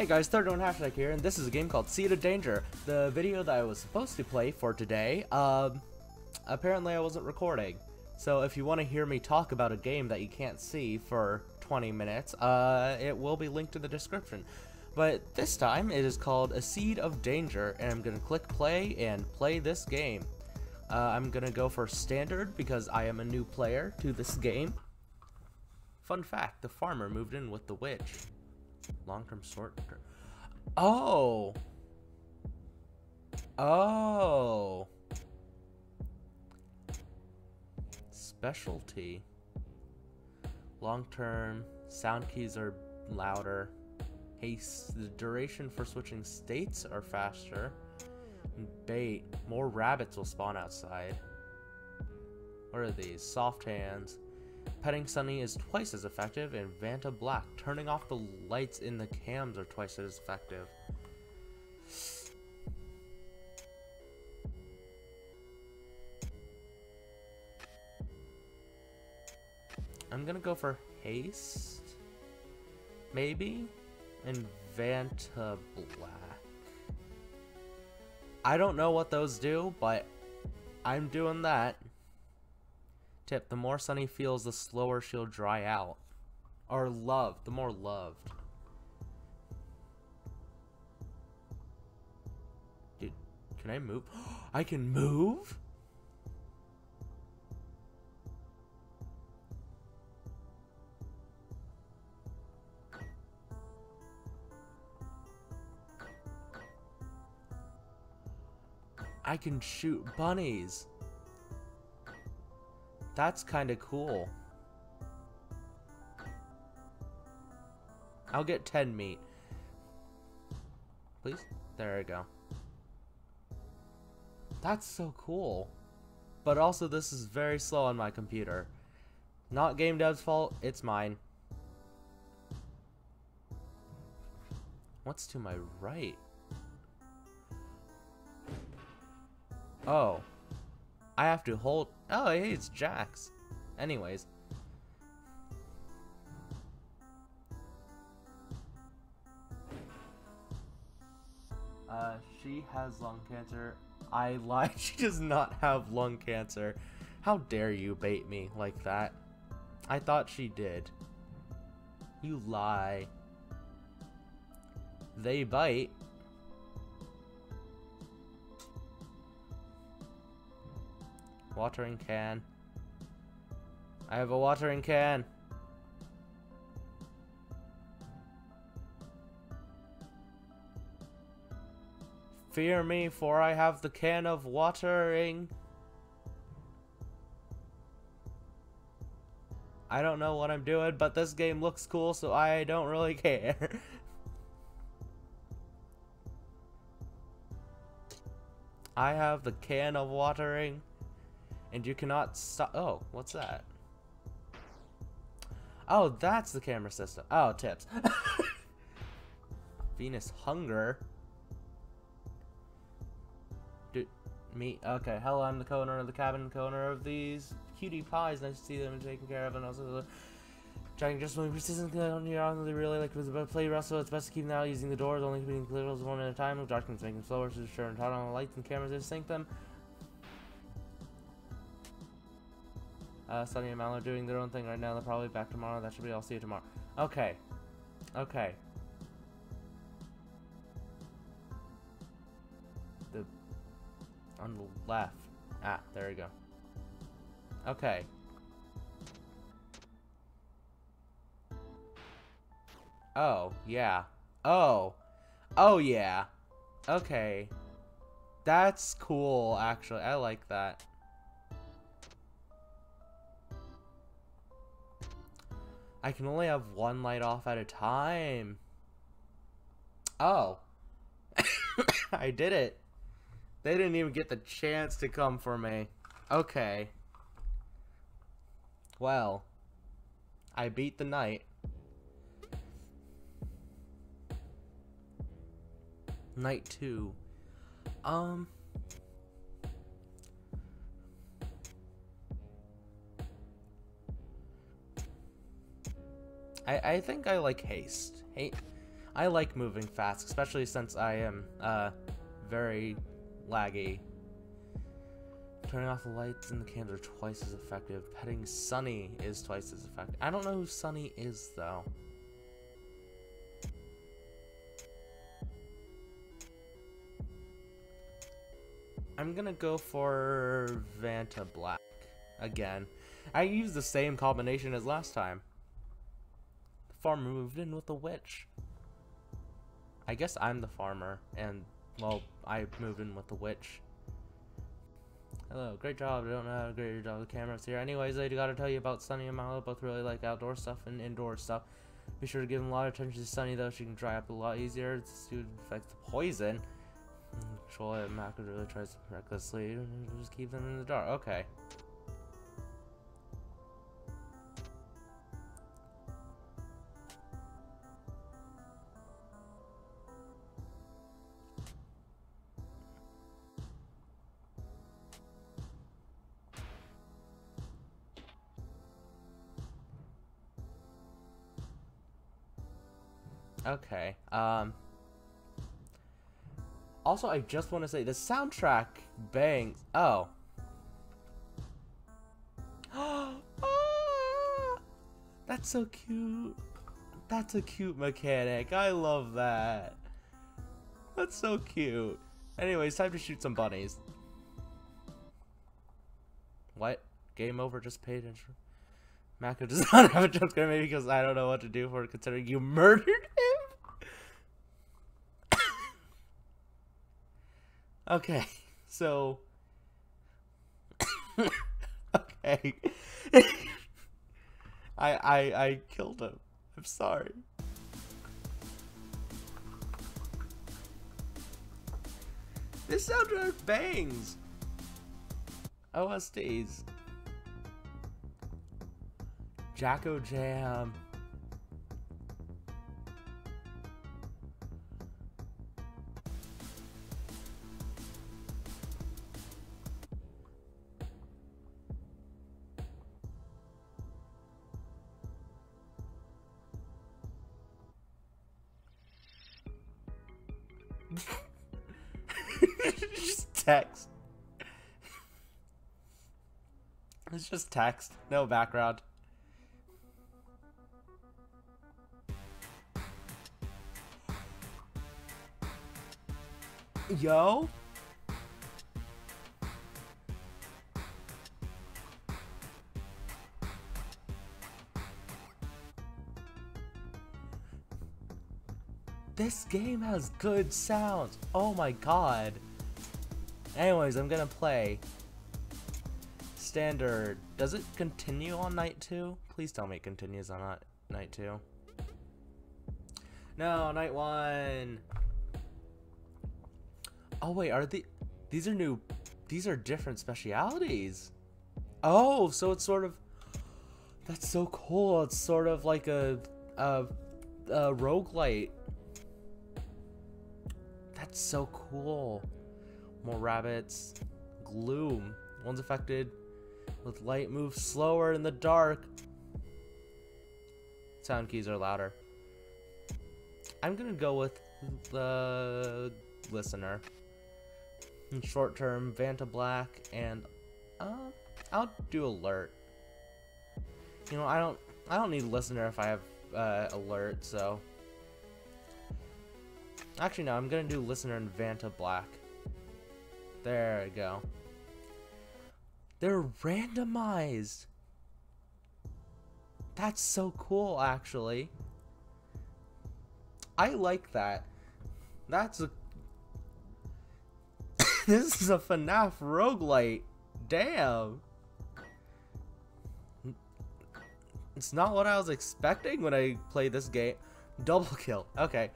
Hey guys, Third One Hashtag here, and this is a game called Seed of Danger. The video that I was supposed to play for today, um, apparently I wasn't recording. So if you want to hear me talk about a game that you can't see for 20 minutes, uh, it will be linked in the description. But this time, it is called A Seed of Danger, and I'm going to click play and play this game. Uh, I'm going to go for standard because I am a new player to this game. Fun fact, the farmer moved in with the witch. Long-term short term. Oh. Oh. Specialty. Long-term sound keys are louder. Haste. The duration for switching states are faster. Bait. More rabbits will spawn outside. What are these? Soft hands. Petting Sunny is twice as effective, and Vanta Black. Turning off the lights in the cams are twice as effective. I'm gonna go for Haste, maybe, and Vanta Black. I don't know what those do, but I'm doing that. Tip, the more Sunny feels, the slower she'll dry out. Or loved, the more loved. Dude, can I move? I can move? I can shoot bunnies. That's kind of cool. I'll get 10 meat. Please? There we go. That's so cool. But also, this is very slow on my computer. Not game dev's fault, it's mine. What's to my right? Oh. I have to hold... Oh, hey, it's Jax. Anyways. Uh, she has lung cancer. I lied. She does not have lung cancer. How dare you bait me like that? I thought she did. You lie. They bite. Watering can. I have a watering can. Fear me, for I have the can of watering. I don't know what I'm doing, but this game looks cool, so I don't really care. I have the can of watering. And you cannot stop. Oh, what's that? Oh, that's the camera system. Oh, tips. Venus Hunger. Dude, me. Okay, hello, I'm the co-owner of the cabin, co-owner of these cutie pies. Nice to see them taken care of, and also trying just really persistent on your arm. They really like to play Russell. It's best to keep out using the doors, only keeping levels one at a time. Darkness making them slower, so sure and turn on the lights and cameras to sync them. Uh, Sunny and Mal are doing their own thing right now. They're probably back tomorrow. That should be. I'll see you tomorrow. Okay. Okay. The on the left. Ah, there we go. Okay. Oh, yeah. Oh. Oh, yeah. Okay. That's cool, actually. I like that. I can only have one light off at a time. Oh. I did it. They didn't even get the chance to come for me. Okay. Well. I beat the night. Night 2. Um... I, I think I like haste. Hey, I like moving fast, especially since I am uh, very laggy. Turning off the lights in the cams are twice as effective. Petting Sunny is twice as effective. I don't know who Sunny is, though. I'm gonna go for Vanta Black again. I used the same combination as last time. Farmer moved in with a witch. I guess I'm the farmer, and, well, I moved in with the witch. Hello, great job. I don't know how to great job. The cameras here. Anyways, I gotta tell you about Sunny and Milo. Both really like outdoor stuff and indoor stuff. Be sure to give them a lot of attention to Sunny, though. She can dry up a lot easier. It's to affect the poison. Mm, Control it. Mac really tries recklessly. Just keep them in the dark. Okay. Okay. Um. Also, I just want to say the soundtrack bangs. Oh. ah, that's so cute. That's a cute mechanic. I love that. That's so cute. Anyways, time to shoot some bunnies. What? Game over? Just paid attention. Mako does not have a jump scare, maybe because I don't know what to do for it, considering you murdered him? Okay, so... okay. I, I, I killed him. I'm sorry. This soundtrack bangs! OSTs. Jacko Jam. just text. It's just text, no background. Yo. This game has good sounds. Oh my god. Anyways, I'm gonna play. Standard. Does it continue on night two? Please tell me it continues on night two. No, night one. Oh wait, are the these are new these are different specialities. Oh, so it's sort of that's so cool. It's sort of like a a, a roguelite. That's so cool. More rabbits. Gloom. One's affected with light moves slower in the dark. Sound keys are louder. I'm gonna go with the listener short term, Vanta Black, and uh, I'll do alert. You know, I don't I don't need listener if I have uh, alert, so. Actually, no, I'm gonna do listener and Vanta Black. There we go. They're randomized. That's so cool, actually. I like that. That's a this is a FNAF roguelite. Damn. It's not what I was expecting when I played this game. Double kill. Okay.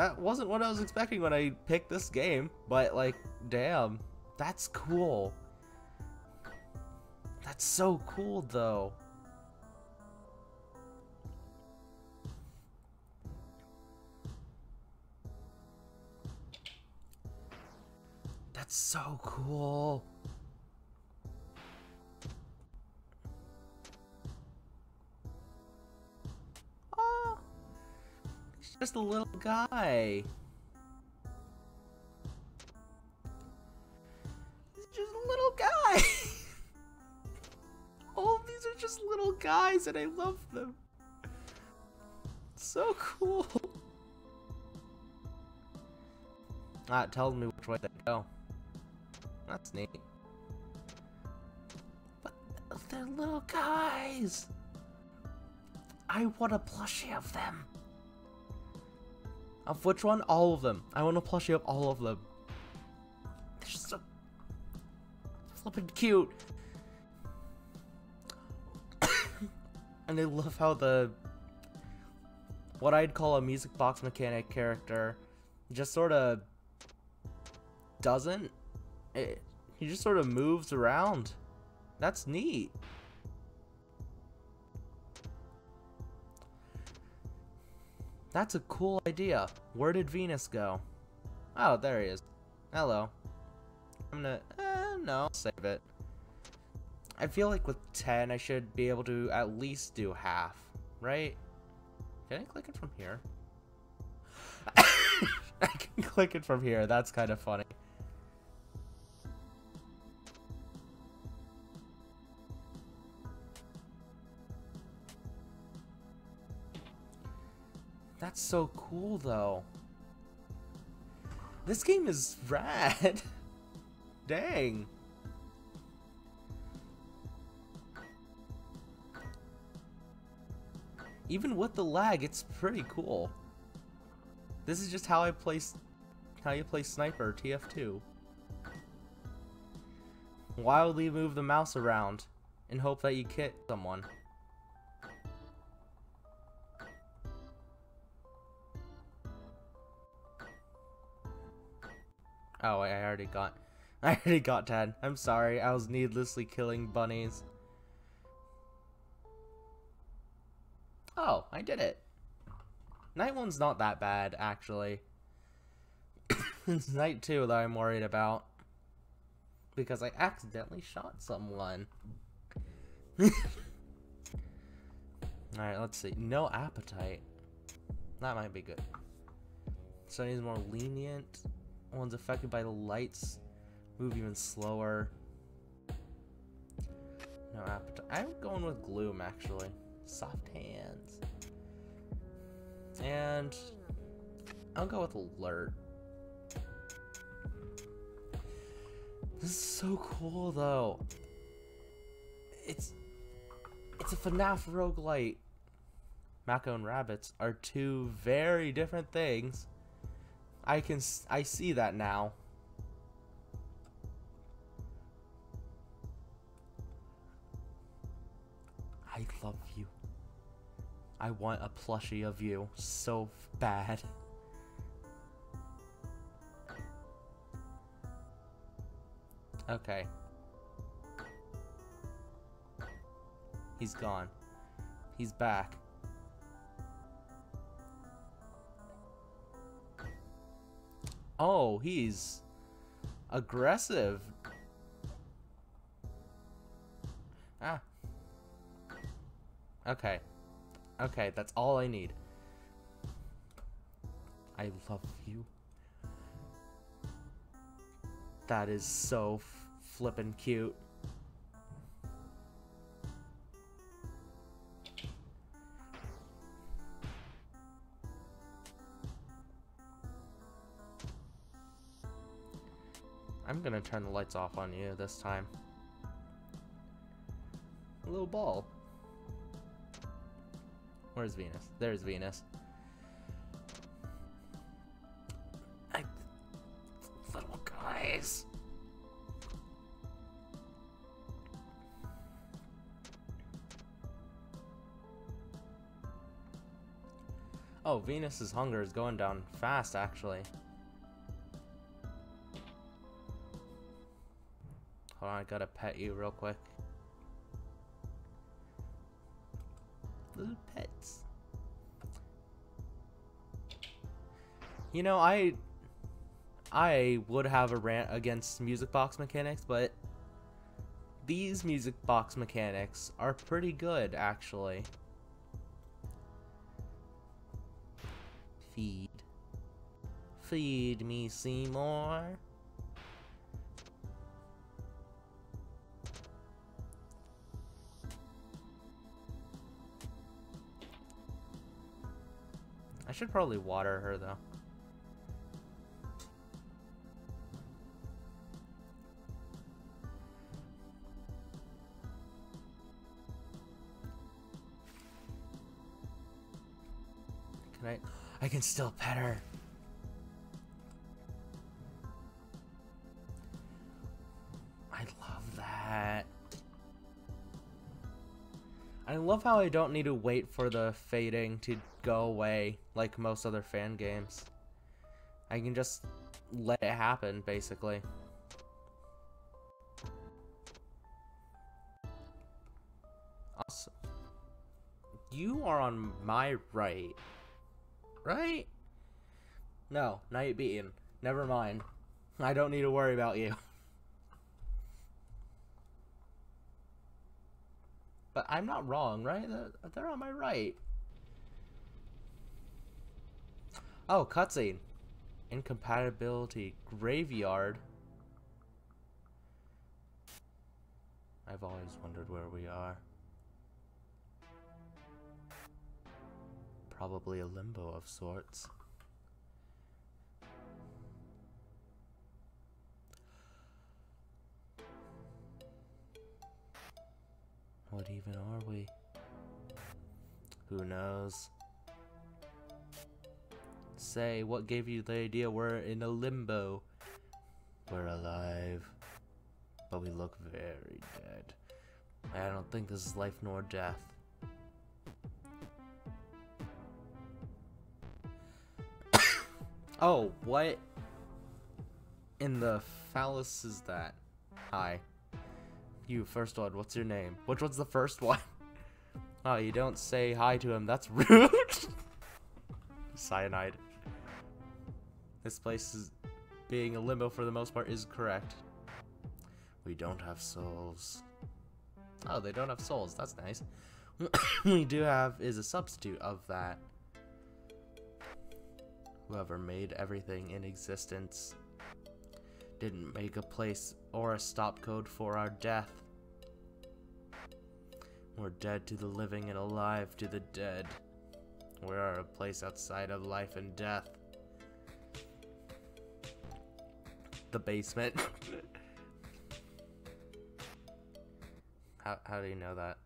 That wasn't what I was expecting when I picked this game, but like, damn. That's cool. That's so cool though. That's so cool. Just a little guy. He's just a little guy. All of these are just little guys and I love them. So cool. Ah, tells me which way they go. That's neat. But they're little guys. I want a plushie of them. Of which one? All of them. I want a plushie of all of them. They're so flippin' cute. and I love how the what I'd call a music box mechanic character just sort of doesn't it, he just sort of moves around. That's neat. That's a cool idea. Where did Venus go? Oh, there he is. Hello. I'm gonna... Eh, no, save it. I feel like with 10, I should be able to at least do half, right? Can I click it from here? I can click it from here. That's kind of funny. So cool, though. This game is rad. Dang. Even with the lag, it's pretty cool. This is just how I play, how you play Sniper TF2. Wildly move the mouse around and hope that you hit someone. Already got... I already got 10. I'm sorry, I was needlessly killing bunnies. Oh, I did it. Night one's not that bad, actually. it's night two that I'm worried about. Because I accidentally shot someone. Alright, let's see. No appetite. That might be good. So he's more lenient ones affected by the lights move even slower. No appetite. I'm going with gloom actually. Soft hands. And I'll go with alert. This is so cool though. It's it's a FNAF roguelite. Mako and rabbits are two very different things. I can I see that now. I love you. I want a plushie of you so bad. Okay. He's gone. He's back. Oh, he's aggressive. Ah. Okay. Okay, that's all I need. I love you. That is so flippin' cute. Gonna turn the lights off on you this time. A little ball. Where's Venus? There's Venus. I, little guys. Oh, Venus's hunger is going down fast, actually. I gotta pet you real quick. Little pets. You know, I I would have a rant against music box mechanics, but these music box mechanics are pretty good, actually. Feed. Feed me, Seymour. Should probably water her though. Can I? I can still pet her. Love how I don't need to wait for the fading to go away like most other fan games. I can just let it happen, basically. Awesome. You are on my right. Right? No, night beaten. Never mind. I don't need to worry about you. But I'm not wrong, right? They're on my right. Oh, cutscene. Incompatibility graveyard. I've always wondered where we are. Probably a limbo of sorts. What even are we? Who knows? Say, what gave you the idea we're in a limbo? We're alive. But we look very dead. I don't think this is life nor death. oh, what in the phallus is that? Hi. You, first one, what's your name? Which one's the first one? Oh, you don't say hi to him, that's rude. Cyanide. This place is being a limbo for the most part is correct. We don't have souls. Oh, they don't have souls, that's nice. we do have is a substitute of that. Whoever made everything in existence didn't make a place or a stop code for our death. We're dead to the living and alive to the dead. We are a place outside of life and death. The basement. how, how do you know that?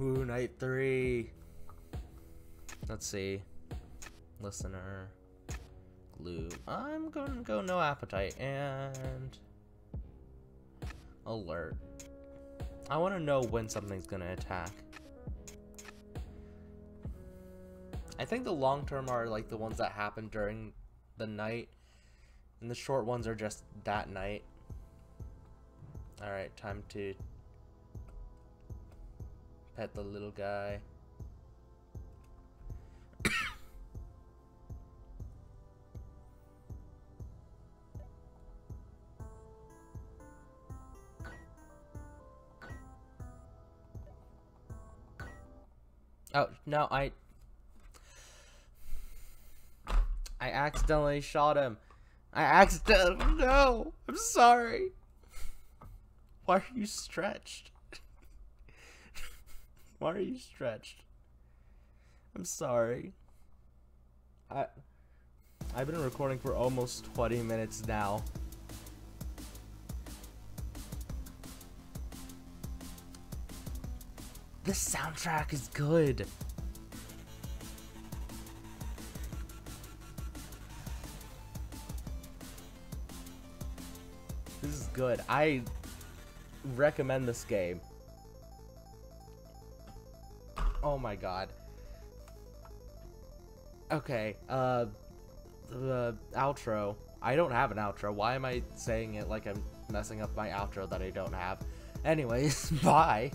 Ooh, night three. Let's see. Listener. Glue. I'm gonna go no appetite and alert. I want to know when something's gonna attack. I think the long term are like the ones that happen during the night, and the short ones are just that night. Alright, time to pet the little guy. Oh, no, I... I accidentally shot him. I accidentally... No! I'm sorry. Why are you stretched? Why are you stretched? I'm sorry. I... I've been recording for almost 20 minutes now. The soundtrack is good. This is good. I recommend this game. Oh my god. Okay, uh, the outro. I don't have an outro. Why am I saying it like I'm messing up my outro that I don't have? Anyways, bye.